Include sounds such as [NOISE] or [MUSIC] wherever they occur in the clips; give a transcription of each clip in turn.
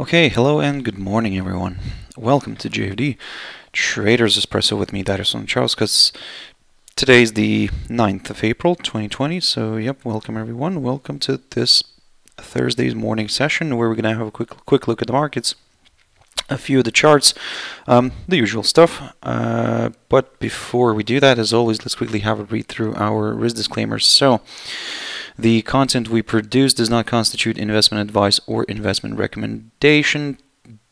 Okay, hello and good morning everyone. Welcome to JFD Traders Espresso with me, Darius Anucauskas. Today is the 9th of April 2020, so yep, welcome everyone. Welcome to this Thursday's morning session where we're going to have a quick quick look at the markets. A few of the charts, um, the usual stuff. Uh, but before we do that, as always, let's quickly have a read through our risk disclaimers. So, the content we produce does not constitute investment advice or investment recommendation,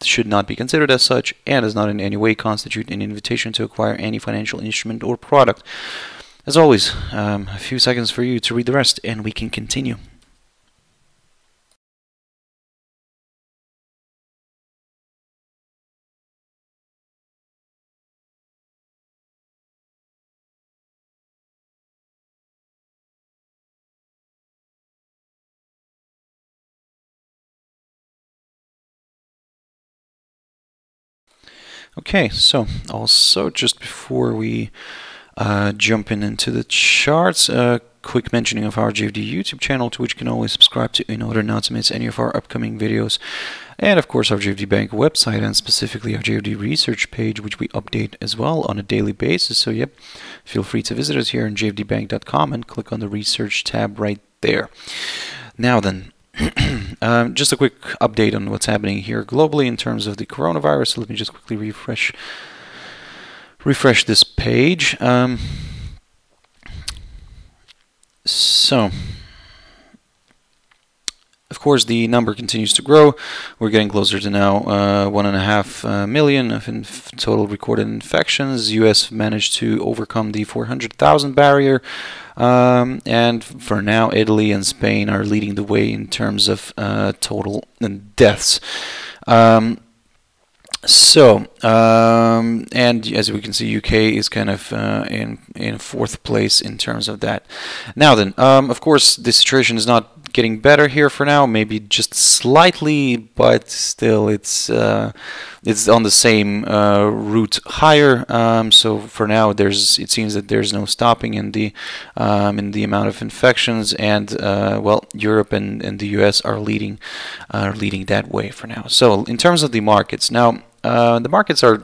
should not be considered as such, and does not in any way constitute an invitation to acquire any financial instrument or product. As always, um, a few seconds for you to read the rest, and we can continue. Okay, so also just before we uh, jump in into the charts, a uh, quick mentioning of our JFD YouTube channel to which you can always subscribe to in order not to miss any of our upcoming videos. And of course our JFD Bank website and specifically our JFD research page which we update as well on a daily basis. So yep, feel free to visit us here on jfdbank.com and click on the research tab right there. Now then, [CLEARS THROAT] um, just a quick update on what's happening here globally in terms of the coronavirus. Let me just quickly refresh refresh this page. Um, so, of course, the number continues to grow. We're getting closer to now uh, one and a half uh, million of total recorded infections. U.S. managed to overcome the 400,000 barrier. Um, and for now, Italy and Spain are leading the way in terms of uh, total deaths. Um, so, um, and as we can see, UK is kind of uh, in in fourth place in terms of that. Now then, um, of course, the situation is not getting better here for now, maybe just slightly, but still it's uh, it's on the same uh, route higher. Um, so for now, there's it seems that there's no stopping in the um, in the amount of infections, and uh, well, Europe and, and the U.S. are leading are leading that way for now. So in terms of the markets, now uh, the markets are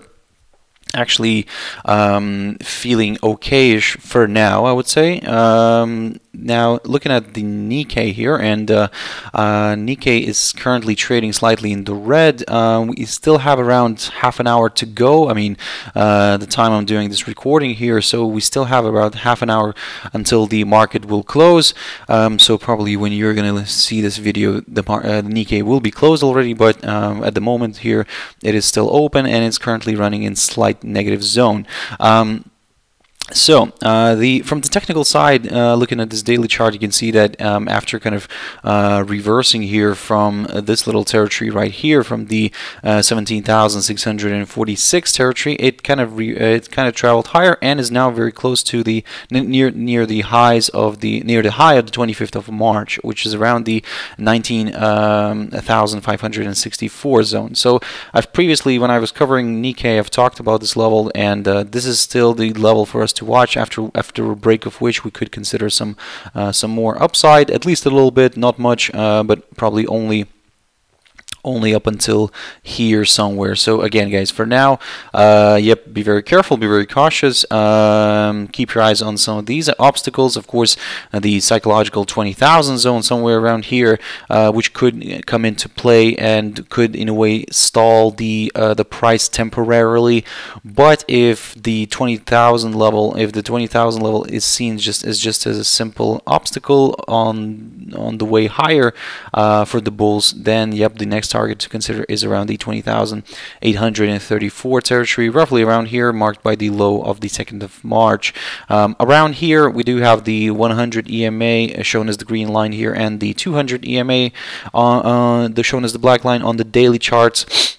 actually um, feeling okayish for now, I would say. Um, now, looking at the Nikkei here, and uh, uh, Nikkei is currently trading slightly in the red. Uh, we still have around half an hour to go. I mean, uh, the time I'm doing this recording here, so we still have about half an hour until the market will close. Um, so probably when you're going to see this video, the, uh, the, Nikkei will be closed already, but um, at the moment here, it is still open and it's currently running in slight negative zone. Um, so uh, the from the technical side, uh, looking at this daily chart, you can see that um, after kind of uh, reversing here from uh, this little territory right here, from the uh, 17,646 territory, it kind of uh, it kind of traveled higher and is now very close to the near near the highs of the near the high of the 25th of March, which is around the 19,564 um, zone. So I've previously, when I was covering Nikkei, I've talked about this level, and this is still the level for us to watch after after a break of which we could consider some uh, some more upside at least a little bit not much uh, but probably only only up until here somewhere. So again, guys, for now, uh, yep, be very careful, be very cautious. Um, keep your eyes on some of these obstacles. Of course, uh, the psychological 20,000 zone somewhere around here, uh, which could come into play and could, in a way, stall the uh, the price temporarily. But if the 20,000 level, if the 20,000 level is seen just as just as a simple obstacle on on the way higher uh, for the bulls, then yep, the next target to consider is around the 20,834 territory, roughly around here, marked by the low of the 2nd of March. Um, around here, we do have the 100 EMA shown as the green line here, and the 200 EMA uh, uh, shown as the black line on the daily charts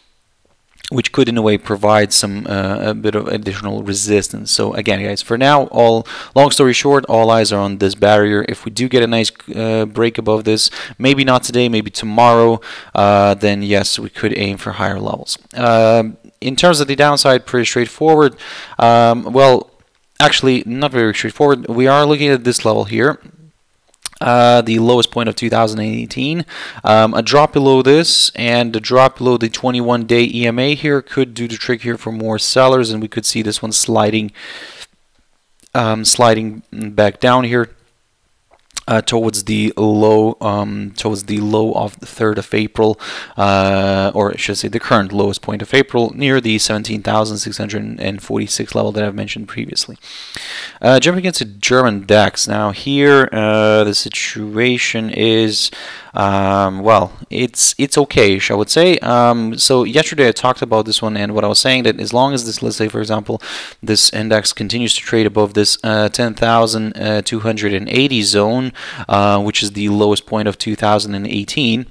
which could in a way provide some uh, a bit of additional resistance. So again guys for now all long story short all eyes are on this barrier. If we do get a nice uh, break above this maybe not today maybe tomorrow uh, then yes we could aim for higher levels. Um, in terms of the downside pretty straightforward. Um, well actually not very straightforward. We are looking at this level here uh, the lowest point of 2018. Um, a drop below this and a drop below the 21 day EMA here could do the trick here for more sellers, and we could see this one sliding, um, sliding back down here uh, towards the low um, towards the low of the 3rd of April uh, or I should say the current lowest point of April near the 17,646 level that I've mentioned previously. Uh, jumping into German DAX now here uh, the situation is um, well, it's it's okay, I would say. Um, so yesterday I talked about this one, and what I was saying that as long as this, let's say for example, this index continues to trade above this uh, 10,280 uh, zone, uh, which is the lowest point of 2018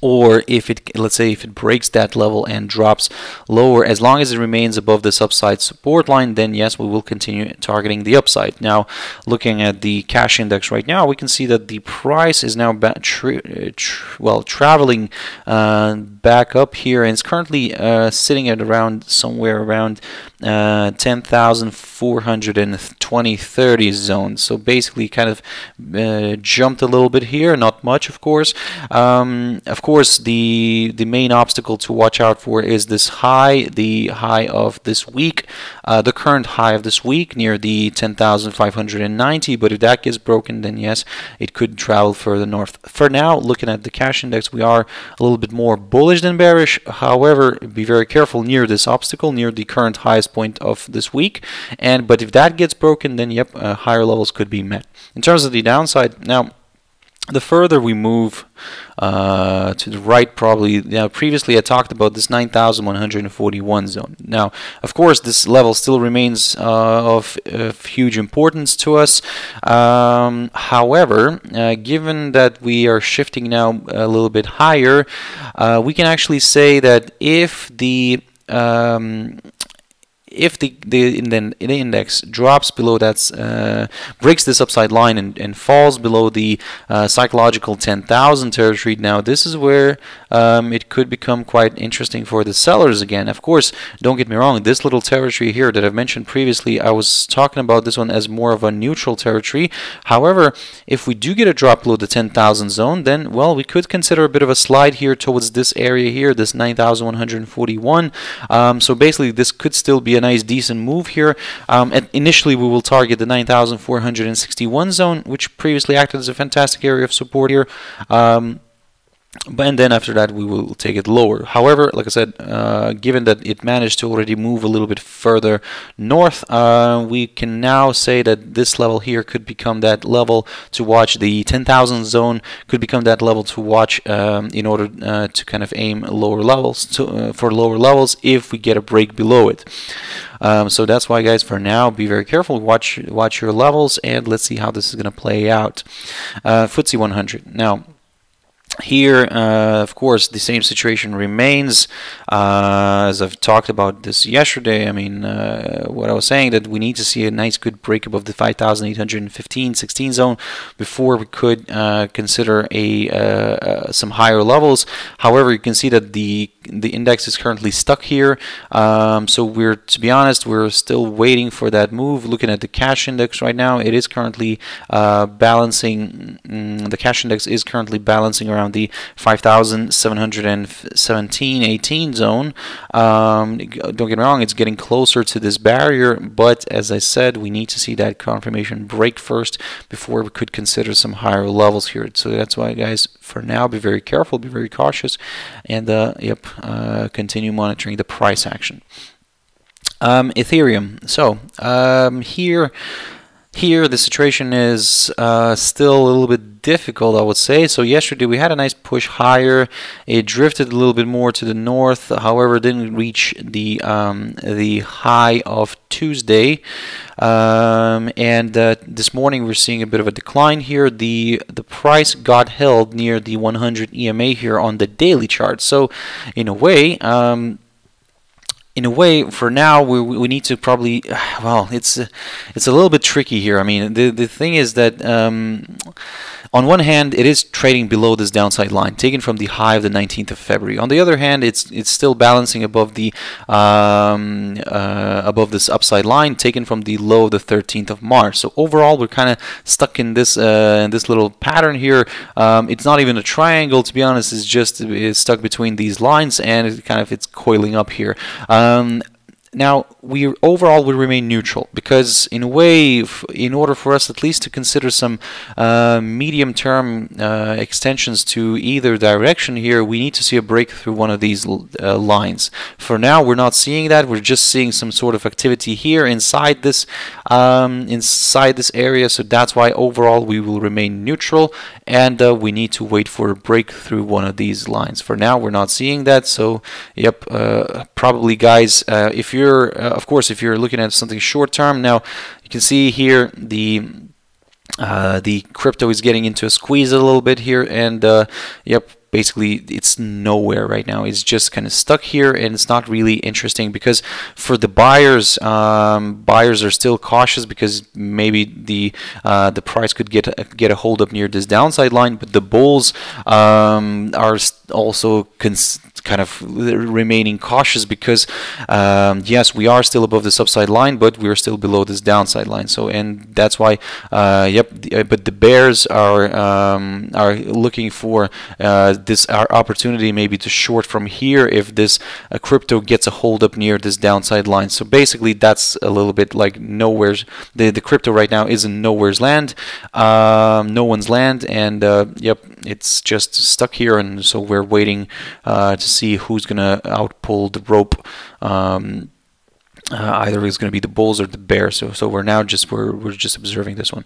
or if it let's say if it breaks that level and drops lower as long as it remains above this upside support line then yes we will continue targeting the upside. Now looking at the cash index right now we can see that the price is now tra well traveling uh, back up here and it's currently uh, sitting at around somewhere around uh, 10,420 30 zone. So basically kind of uh, jumped a little bit here not much of course. Um, of course the the main obstacle to watch out for is this high the high of this week uh, the current high of this week near the 10,590 but if that gets broken then yes it could travel further north. For now looking at the cash index we are a little bit more bullish than bearish. However be very careful near this obstacle near the current highest point of this week. And but if that gets broken then yep uh, higher levels could be met. In terms of the downside now the further we move uh, to the right probably now previously I talked about this 9141 zone. Now of course this level still remains uh, of, of, huge importance to us. Um, however uh, given that we are shifting now a little bit higher uh, we can actually say that if the um, if the, the, the index drops below that, uh, breaks this upside line and, and falls below the uh, psychological 10,000 territory, now this is where um, it could become quite interesting for the sellers again. Of course, don't get me wrong, this little territory here that I've mentioned previously, I was talking about this one as more of a neutral territory. However, if we do get a drop below the 10,000 zone, then, well, we could consider a bit of a slide here towards this area here, this 9,141. Um, so basically, this could still be a nice decent move here. Um, initially, we will target the 9,461 zone, which previously acted as a fantastic area of support here. Um, and then after that we will take it lower. However like I said uh, given that it managed to already move a little bit further north uh, we can now say that this level here could become that level to watch. The 10,000 zone could become that level to watch um, in order uh, to kind of aim lower levels to, uh, for lower levels if we get a break below it. Um, so that's why guys for now be very careful. Watch watch your levels and let's see how this is going to play out. Uh, FTSE 100 now here, uh, of course, the same situation remains. Uh, as I've talked about this yesterday, I mean, uh, what I was saying that we need to see a nice good break above the 5,815 16 zone before we could uh, consider a uh, uh, some higher levels. However, you can see that the the index is currently stuck here. Um, so we're, to be honest, we're still waiting for that move. Looking at the cash index right now, it is currently balancing. Mm, the cash index is currently balancing around the 5,717, 18 zone. Um, don't get me wrong, it's getting closer to this barrier, but as I said, we need to see that confirmation break first before we could consider some higher levels here. So that's why, guys, for now, be very careful, be very cautious, and uh, yep, uh, continue monitoring the price action. Um, Ethereum. So um, here. Here the situation is uh, still a little bit difficult I would say. So yesterday we had a nice push higher. It drifted a little bit more to the north. However didn't reach the um, the high of Tuesday. Um, and uh, this morning we're seeing a bit of a decline here. The the price got held near the 100 EMA here on the daily chart. So in a way um, in a way, for now, we, we need to probably, [SIGHS] well, it's it's a little bit tricky here. I mean, the the thing is that um, on one hand, it is trading below this downside line, taken from the high of the 19th of February. On the other hand, it's it's still balancing above the um, uh, above this upside line, taken from the low of the 13th of March. So overall, we're kind of stuck in this uh, in this little pattern here. Um, it's not even a triangle, to be honest. It's just it's stuck between these lines, and it kind of it's coiling up here. Um, now, we overall we remain neutral because, in a way, in order for us at least to consider some uh, medium-term uh, extensions to either direction here, we need to see a break through one of these uh, lines. For now, we're not seeing that. We're just seeing some sort of activity here inside this um, inside this area. So that's why overall we will remain neutral, and uh, we need to wait for a break through one of these lines. For now, we're not seeing that. So, yep, uh, probably, guys, uh, if you you're, uh, of course, if you're looking at something short term, now you can see here the uh, the crypto is getting into a squeeze a little bit here, and uh, yep, basically it's nowhere right now. It's just kind of stuck here and it's not really interesting because for the buyers um, buyers are still cautious because maybe the uh, the price could get a, get a hold up near this downside line but the bulls um, are also kind of remaining cautious because um, yes we are still above the upside line but we're still below this downside line. So and that's why uh, yep the, uh, but the bears are um, are looking for uh, this opportunity maybe to short from here if this uh, crypto gets a hold up near this downside line. So basically that's a little bit like nowhere's the, the crypto right now is in nowhere's land um, no one's land and uh, yep it's just stuck here and so we're waiting uh, to see who's gonna outpull the rope um, uh, either it's going to be the bulls or the bears. So, so we're now just we're, we're just observing this one.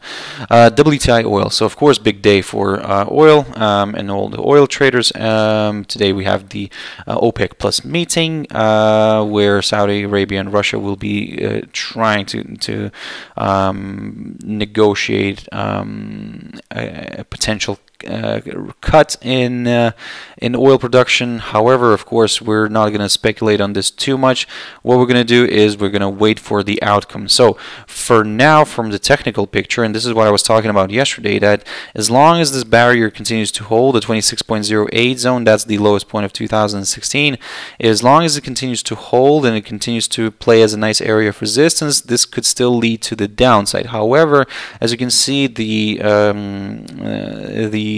Uh, WTI oil. So of course, big day for uh, oil um, and all the oil traders. Um, today we have the uh, OPEC Plus meeting uh, where Saudi Arabia and Russia will be uh, trying to to um, negotiate um, a, a potential cut in uh, in oil production. However, of course, we're not going to speculate on this too much. What we're going to do is we're going to wait for the outcome. So for now, from the technical picture, and this is what I was talking about yesterday, that as long as this barrier continues to hold the 26.08 zone, that's the lowest point of 2016. As long as it continues to hold and it continues to play as a nice area of resistance, this could still lead to the downside. However, as you can see, the um, uh, the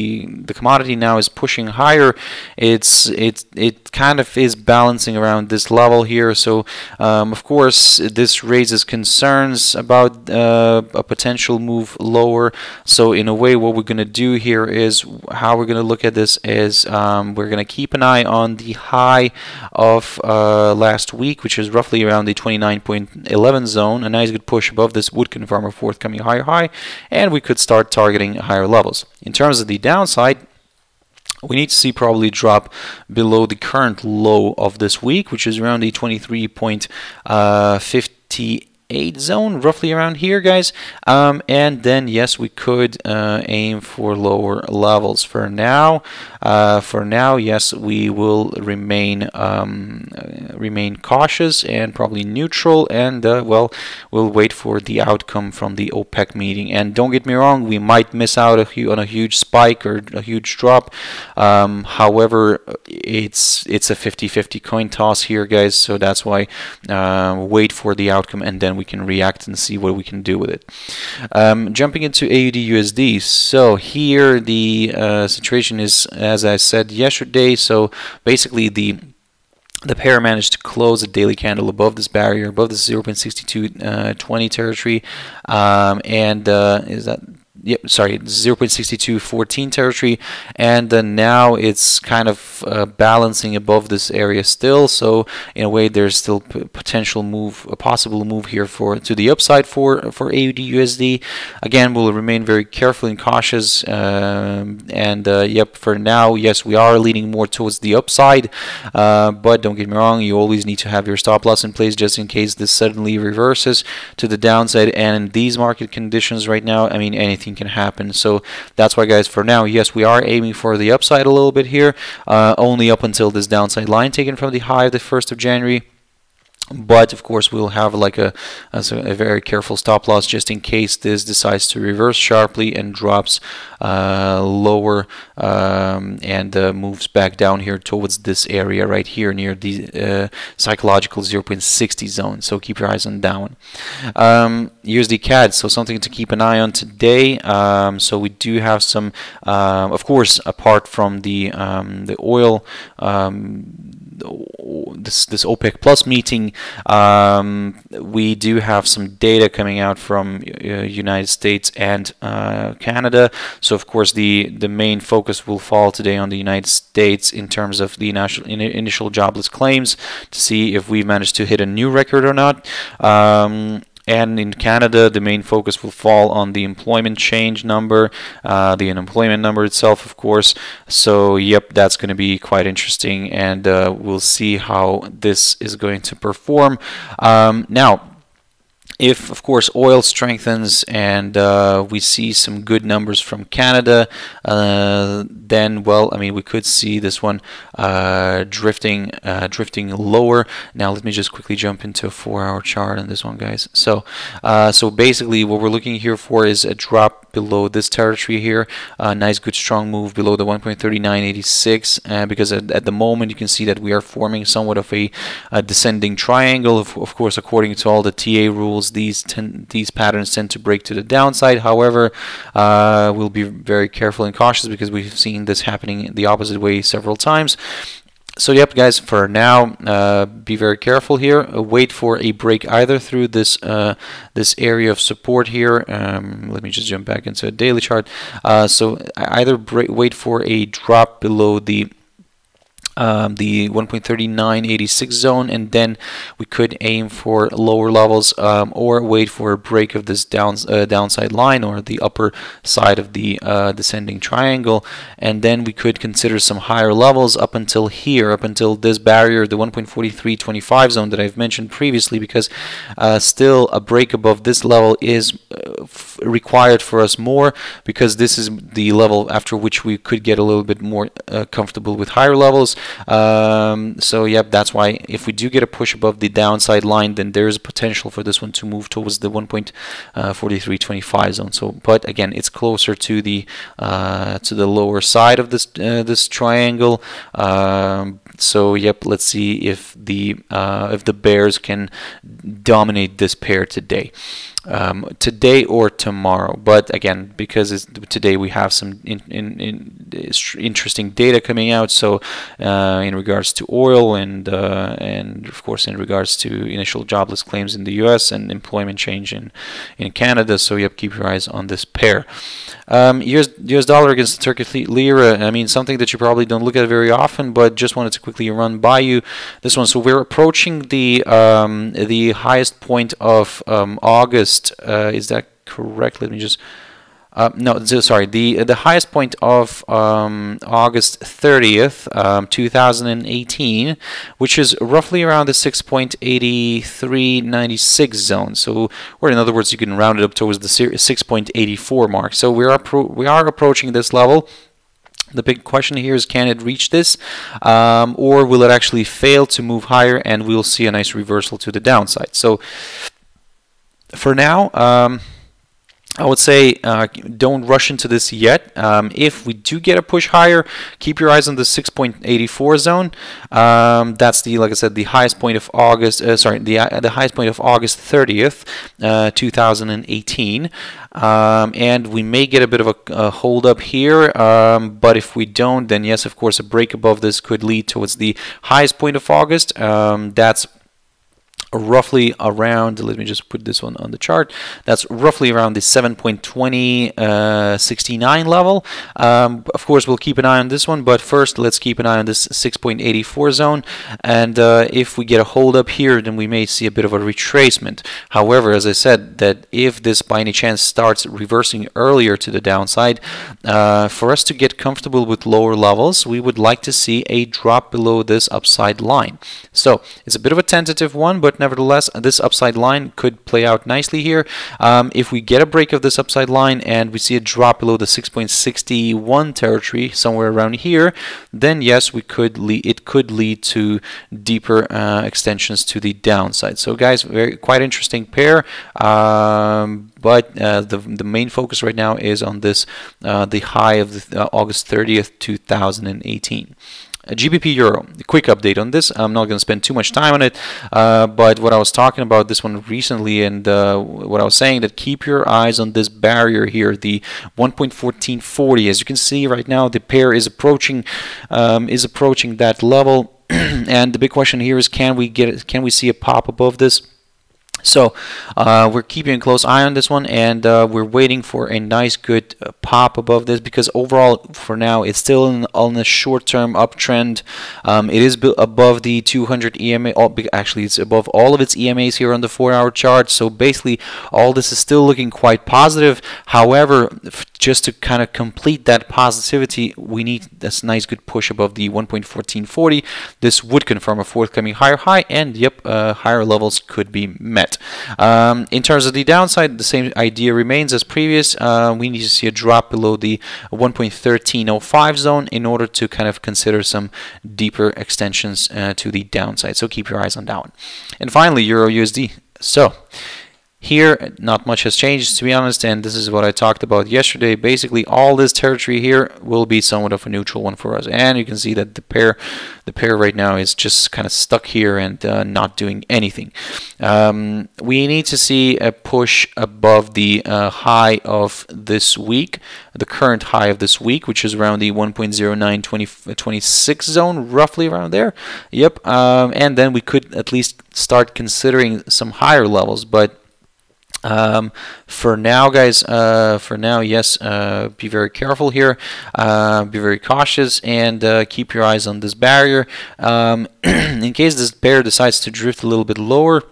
the commodity now is pushing higher, it's it it kind of is balancing around this level here. So um, of course this raises concerns about uh, a potential move lower. So in a way, what we're going to do here is how we're going to look at this is um, we're going to keep an eye on the high of uh, last week, which is roughly around the 29.11 zone. A nice good push above this would confirm a forthcoming higher high, and we could start targeting higher levels. In terms of the downside, we need to see probably drop below the current low of this week, which is around the 23.58 8 zone roughly around here guys. Um, and then yes we could uh, aim for lower levels. For now uh, for now yes we will remain um, uh, remain cautious and probably neutral. And uh, well we'll wait for the outcome from the OPEC meeting. And don't get me wrong we might miss out a on a huge spike or a huge drop. Um, however it's it's a 50-50 coin toss here guys. So that's why uh, wait for the outcome and then we can react and see what we can do with it. Um, jumping into AUD USD, so here the uh, situation is as I said yesterday. So basically the the pair managed to close a daily candle above this barrier, above this 0.6220 uh, territory, um, and uh, is that yep, sorry, 0.6214 territory, and uh, now it's kind of uh, balancing above this area still. So in a way, there's still potential move, a possible move here for to the upside for for AUD USD. Again, we'll remain very careful and cautious. Um, and uh, yep, for now, yes, we are leaning more towards the upside. Uh, but don't get me wrong, you always need to have your stop loss in place just in case this suddenly reverses to the downside. And these market conditions right now, I mean anything can happen. So that's why, guys, for now, yes, we are aiming for the upside a little bit here, uh, only up until this downside line taken from the high of the 1st of January. But of course we'll have like a, a, a, very careful stop loss just in case this decides to reverse sharply and drops uh, lower um, and uh, moves back down here towards this area right here near the uh, psychological 0.60 zone. So keep your eyes on one. Um, USD CAD. So something to keep an eye on today. Um, so we do have some uh, of course apart from the um, the oil um, this this OPEC Plus meeting, um, we do have some data coming out from uh, United States and uh, Canada. So of course the the main focus will fall today on the United States in terms of the national in, initial jobless claims to see if we managed to hit a new record or not. Um, and in Canada, the main focus will fall on the employment change number, uh, the unemployment number itself, of course. So, yep, that's going to be quite interesting, and uh, we'll see how this is going to perform. Um, now, if of course oil strengthens and uh, we see some good numbers from Canada uh, then well I mean we could see this one uh, drifting uh, drifting lower. Now let me just quickly jump into a four hour chart on this one guys. So uh, so basically what we're looking here for is a drop below this territory here. A nice good strong move below the 1.3986 uh, because at, at, the moment you can see that we are forming somewhat of a, a descending triangle of, of course according to all the TA rules these these patterns tend to break to the downside. However, uh, we'll be very careful and cautious because we've seen this happening the opposite way several times. So yep, guys, for now, uh, be very careful here. Uh, wait for a break either through this uh, this area of support here. Um, let me just jump back into a daily chart. Uh, so either break, wait for a drop below the um, the 1.3986 zone and then we could aim for lower levels um, or wait for a break of this down, uh, downside line or the upper side of the uh, descending triangle. And then we could consider some higher levels up until here up until this barrier the 1.4325 zone that I've mentioned previously because uh, still a break above this level is uh, required for us more because this is the level after which we could get a little bit more uh, comfortable with higher levels um, so yep, that's why if we do get a push above the downside line, then there is potential for this one to move towards the 1.4325 zone. So, but again, it's closer to the uh, to the lower side of this uh, this triangle. Um, so yep, let's see if the uh, if the bears can dominate this pair today um, today or tomorrow. But again, because today we have some in, in, in interesting data coming out. So uh, in regards to oil and uh, and of course in regards to initial jobless claims in the U.S. and employment change in in Canada. So you have to keep your eyes on this pair. Um, US, US dollar against the Turkish lira. I mean something that you probably don't look at very often, but just wanted to quickly run by you this one. So we're approaching the um, the highest point of um, August uh, is that correct? Let me just. Uh, no, sorry. The the highest point of um, August 30th, um, 2018, which is roughly around the 6.8396 zone. So, or in other words, you can round it up towards the 6.84 mark. So we are we are approaching this level. The big question here is can it reach this um, or will it actually fail to move higher and we'll see a nice reversal to the downside. So for now, um, I would say uh, don't rush into this yet. Um, if we do get a push higher, keep your eyes on the 6.84 zone. Um, that's the, like I said, the highest point of August. Uh, sorry, the uh, the highest point of August 30th, uh, 2018. Um, and we may get a bit of a, a hold up here. Um, but if we don't, then yes, of course, a break above this could lead towards the highest point of August. Um, that's roughly around let me just put this one on the chart that's roughly around the 7.20 uh, level. Um, of course we'll keep an eye on this one but first let's keep an eye on this 6.84 zone. And uh, if we get a hold up here then we may see a bit of a retracement. However as I said that if this by any chance starts reversing earlier to the downside uh, for us to get comfortable with lower levels we would like to see a drop below this upside line. So it's a bit of a tentative one but nevertheless, this upside line could play out nicely here. Um, if we get a break of this upside line and we see a drop below the 6.61 territory, somewhere around here, then yes, we could it could lead to deeper uh, extensions to the downside. So guys, very quite interesting pair. Um, but uh, the, the main focus right now is on this, uh, the high of the, uh, August 30th, 2018. GBP Euro, a quick update on this. I'm not going to spend too much time on it, uh, but what I was talking about this one recently, and uh, what I was saying that keep your eyes on this barrier here, the 1.1440. As you can see right now, the pair is approaching um, is approaching that level, [CLEARS THROAT] and the big question here is, can we get can we see a pop above this? So uh, we're keeping a close eye on this one and uh, we're waiting for a nice good uh, pop above this because overall for now it's still in, on a short-term uptrend. Um, it is above the 200 EMA, oh, actually it's above all of its EMAs here on the 4-hour chart. So basically all this is still looking quite positive. However, just to kind of complete that positivity, we need this nice good push above the 1.1440. This would confirm a forthcoming higher high and yep, uh, higher levels could be met. Um, in terms of the downside, the same idea remains as previous. Uh, we need to see a drop below the 1.1305 zone in order to kind of consider some deeper extensions uh, to the downside. So keep your eyes on that one. And finally, Euro USD. So here, not much has changed, to be honest, and this is what I talked about yesterday. Basically, all this territory here will be somewhat of a neutral one for us, and you can see that the pair, the pair right now is just kind of stuck here and uh, not doing anything. Um, we need to see a push above the uh, high of this week, the current high of this week, which is around the 1.0926 zone, roughly around there. Yep, um, and then we could at least start considering some higher levels, but um, for now, guys, uh, for now, yes, uh, be very careful here, uh, be very cautious, and uh, keep your eyes on this barrier. Um, [CLEARS THROAT] in case this bear decides to drift a little bit lower,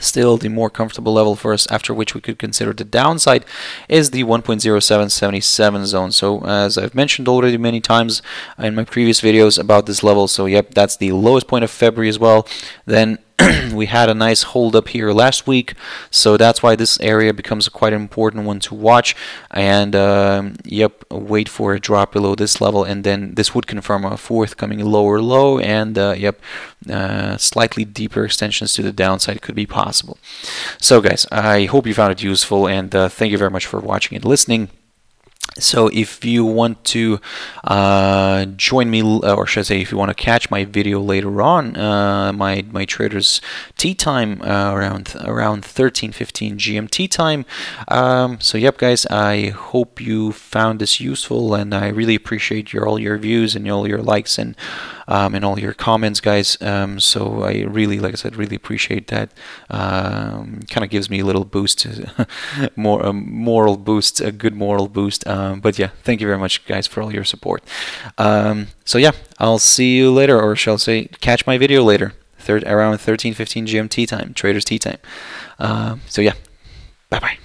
Still, the more comfortable level for us, after which we could consider the downside, is the 1.0777 zone. So, as I've mentioned already many times in my previous videos about this level, so yep, that's the lowest point of February as well. Then [CLEARS THROAT] we had a nice hold up here last week, so that's why this area becomes a quite important one to watch. And um, yep, wait for a drop below this level, and then this would confirm a forthcoming lower low, and uh, yep, uh, slightly deeper extensions to the downside could be possible. So, guys, I hope you found it useful, and uh, thank you very much for watching and listening. So if you want to uh, join me, or should I say, if you want to catch my video later on, uh, my my traders tea time uh, around around 13:15 GMT time. Um, so yep, guys, I hope you found this useful, and I really appreciate your all your views and all your likes and um, and all your comments, guys. Um, so I really, like I said, really appreciate that. Um, kind of gives me a little boost, [LAUGHS] more a moral boost, a good moral boost. Um, but yeah, thank you very much, guys, for all your support. Um, so yeah, I'll see you later, or shall I say, catch my video later, third around 13:15 GMT time, traders tea time. Um, so yeah, bye bye.